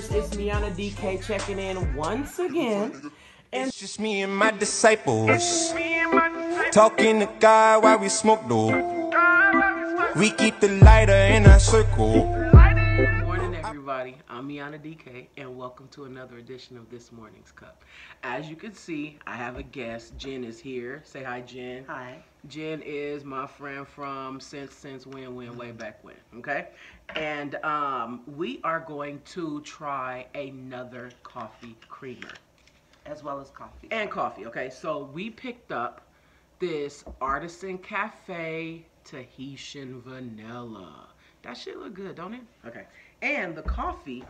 creamers, it's Meanna DK checking in once again. And It's just me and my disciples. Talking to God while we smoke though. We keep the lighter in our circle. Good morning, everybody. I'm Meanna DK, and welcome to another edition of This Morning's Cup. As you can see, I have a guest. Jenn is here. Say hi, Jenn. Hi. Jenn is my friend from since since when when way back when. Okay, and um, we are going to try another coffee creamer. As well as coffee. and coffee. Okay, so we picked up this Artisan Cafe Tahitian Vanilla. That shit look good, don't it? Okay, and the coffee,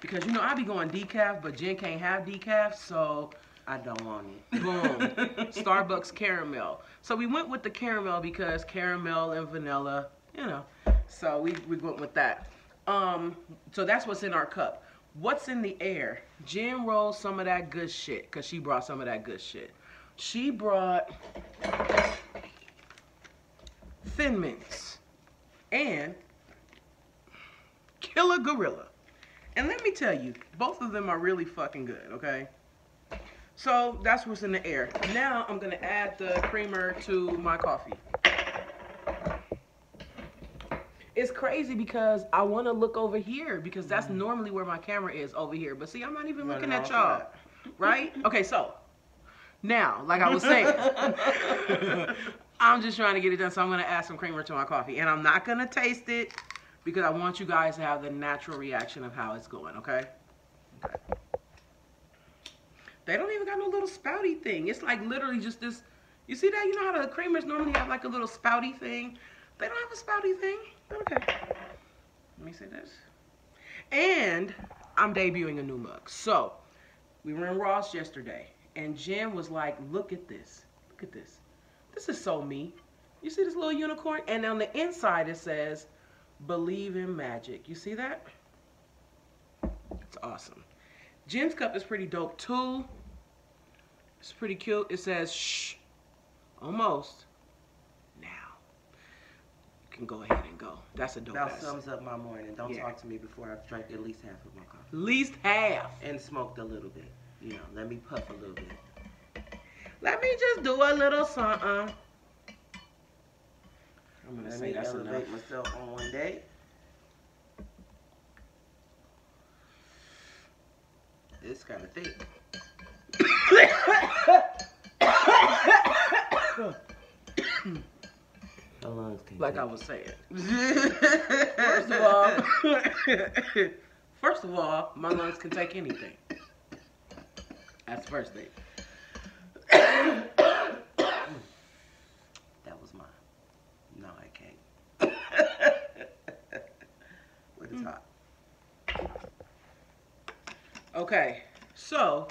because you know I be going decaf, but Jenn can't have decaf, so I don't want it. boom, Starbucks caramel. So we went with the caramel because caramel and vanilla, you know. So we, we went with that. Um, so that's what's in our cup. What's in the air? Jenn rolled some of that good shit because she brought some of that good shit. She brought Thin Mints and Killer Gorilla. And let me tell you, both of them are really fucking good, okay? So that's what's in the air. Now I'm gonna add the creamer to my coffee. It's crazy because I want to look over here because that's normally where my camera is over here. But see, I'm not even looking at y'all, right? Okay, so now, like I was saying, I'm just trying to get it done. So I'm gonna add some creamer to my coffee, and I'm not gonna taste it because I want you guys to have the natural reaction of how it's going. Okay. Okay. They don't even got no little spouty thing. It's like literally just this. You see that? You know how the creamers normally have like a little spouty thing? They don't have a spouty thing. Okay. Let me see this. And I'm debuting a new mug. So we were in Ross yesterday, and Jenn was like, "Look at this. Look at this. This is so me. You see this little unicorn? And on the inside it says, "Believe in magic." You see that? It's awesome. Jenn's cup is pretty dope too. It's pretty cute. It says shh. Almost. Now. You can go ahead and go. That's a dope That ass. sums up my morning. Don't Yeah. talk to me before I've drank at least half of my coffee. Least half. And smoked a little bit. You know, let me puff a little bit. Let me just do a little something. I'm gonna Let say me that's elevate enough. myself on one day. It's kind of thick. My lungs can Like take I was saying. First of all, first of all, my lungs can take anything. That's the first thing. That was mine. No, I can't. But Hmm. it's hot. Okay, so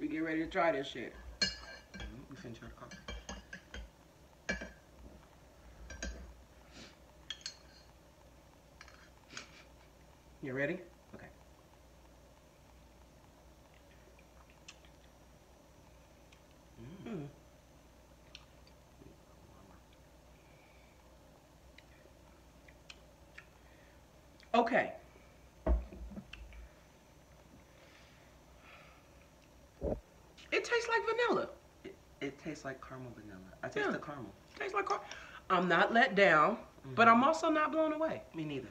we get ready to try this shit. We finna try the coffee. You ready? Okay. Mm. Okay. Tastes like vanilla. It, it tastes like caramel vanilla. I taste Yeah. the caramel. tastes like car- I'm not let down, but I'm mm-hmm. also not blown away. Me neither.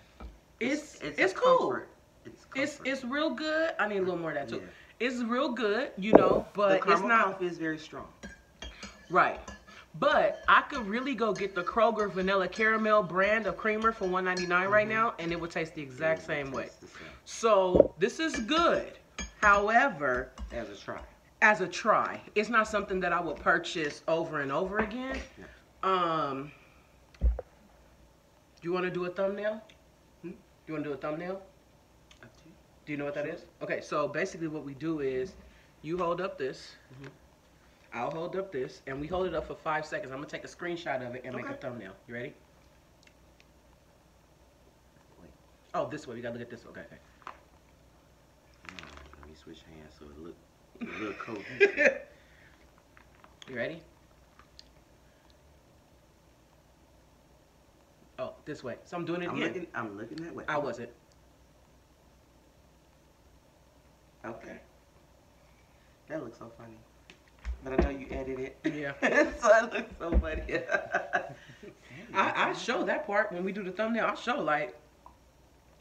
It's it's, a cool. comfort. It's It's comfort. it's real good. I need a little more of that too. Yeah. It's real good, you know, the but it's caramel not coffee is very strong. right. But I could really go get the Kroger vanilla caramel brand of creamer for 1.99 right mm-hmm. now, and it would taste the exact It same way. the same. So this is good. However, As a try. As a try, it's not something that I would purchase over and over again. Um, do you want to do a thumbnail? Hmm? You want to do a thumbnail? You. Do you know what that is? Okay, so basically what we do is you hold up this, Mhm. I'll hold up this, and we hold it up for five seconds. I'm gonna take a screenshot of it and make a thumbnail. You ready? Wait. Oh, this way. We gotta look at this. Okay, okay. Let me switch hands so it look look cohesive. You ready? Oh, this way. So I'm doing it I'm again. looking. I'm looking that way. I wasn't. Okay. That looks so funny. But I know you edited it. Yeah. so it looks so funny. I, I show that part when we do the thumbnail. I show like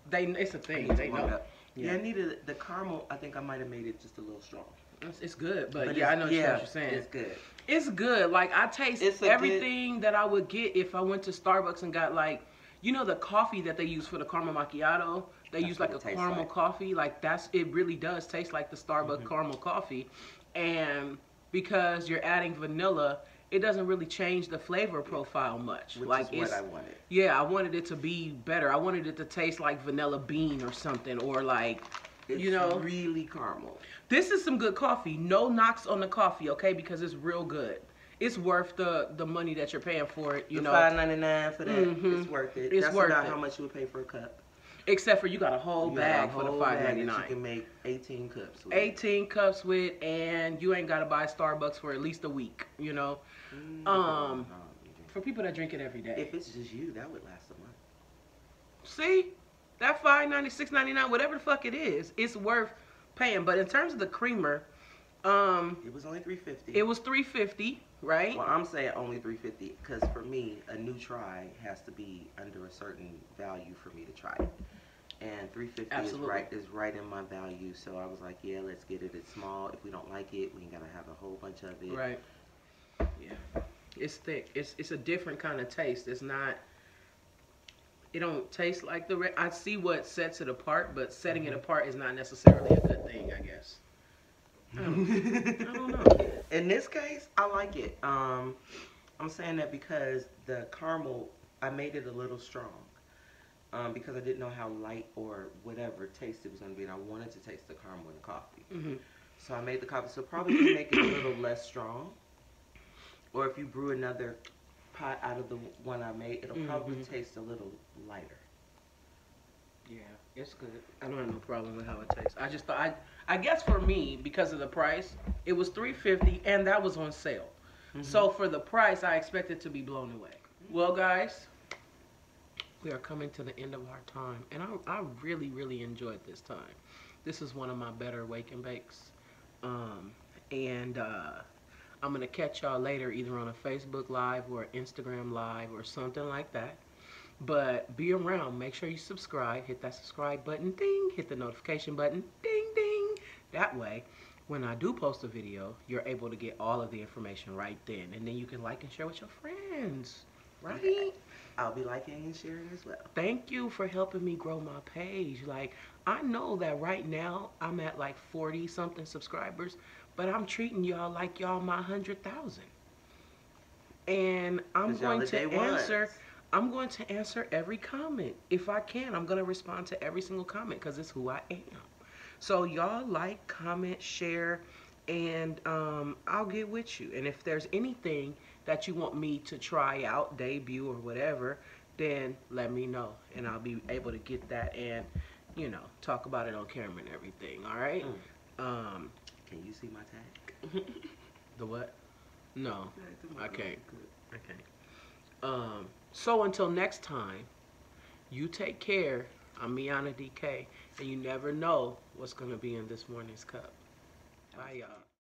they it's a thing. They know. Yeah. I needed the caramel. I think I might have made it just a little strong. It's, it's good, but, But yeah, I know yeah, what you're saying. It's good. It's good. Like I taste It's a good- everything that I would get if I went to Starbucks and got like, you know, the coffee that they use for the caramel macchiato. They That's use like a caramel like. coffee. Like that's it. Really does taste like the Starbucks Mm-hmm. caramel coffee, and because you're adding vanilla, it doesn't really change the flavor profile much. Which like is what it's I wanted. yeah, I wanted it to be better. I wanted it to taste like vanilla bean or something, or like. It's you know, really caramel. this is some good coffee. No knocks on the coffee, okay? Because it's real good. It's worth the the money that you're paying for it. You the know, five ninety nine for that. Mhm. It's worth it. It's That's worth about it. how much you would pay for a cup. Except for you got a whole You bag a for the whole five ninety that You can make eighteen cups. With. 18 cups with, and you ain't gotta buy Starbucks for at least a week. You know, Mm, um, for people that drink it every day. if it's just you, that would last a month. See, that five ninety six ninety nine, whatever the fuck it is, it's worth paying. But in terms of the creamer, um, It was only three fifty. it was three fifty, right? Well, I'm saying only 350 because for me, a new try has to be under a certain value for me to try it. And 350 is right is right in my value. So I was like, yeah, let's get it. It's small. If we don't like it, we ain't gotta have a whole bunch of it. Right. Yeah. It's thick. It's it's a different kind of taste. It's not. It don't taste like the. Re- I see what sets it apart, but setting it apart is not necessarily a good thing. I guess. I don't, I know. In this case, I like it. Um, I'm saying that because the caramel, I made it a little strong. Um, because I didn't know how light or whatever taste it was gonna be, and I wanted to taste the caramel in the coffee. hmm So I made the coffee. So probably make it a little less strong. Or if you brew another pot out of the one I made, it'll probably Mhm. taste a little lighter. It's good. I don't have no problem with how it tastes. I just thought I. I guess for me, because of the price, it was three fifty, and that was on sale. So for the price, I expected it to be blown away. Well, guys, we are coming to the end of our time, and I, I really, really enjoyed this time. This is one of my better wake and bakes, um, and uh, I'm gonna catch y'all later, either on a Facebook Live or Instagram Live or something like that. But be around. Make sure you subscribe. Hit that subscribe button. Ding. Hit the notification button. Ding, ding. That way, when I do post a video, you're able to get all of the information right then. And then you can like and share with your friends. Right? I'll be liking and sharing as well. Thank you for helping me grow my page. Like, I know that right now I'm at like 40 something subscribers, but I'm treating y'all like y'all my 100,000. And I'm going to ones. I'm going to answer every comment. If I can, I'm going to respond to every single comment because it's who I am. So y'all like, comment, share, and um, I'll get with you. And if there's anything that you want me to try out, debut or whatever, then let me know, and I'll be able to get that and you know talk about it on camera and everything. All right. Um, Can you see my tag? the what? No, I can't. I can't. Um, so until next time, you take care. I'm Meanna DK, and you never know what's gonna be in this morning's cup. Bye, y'all.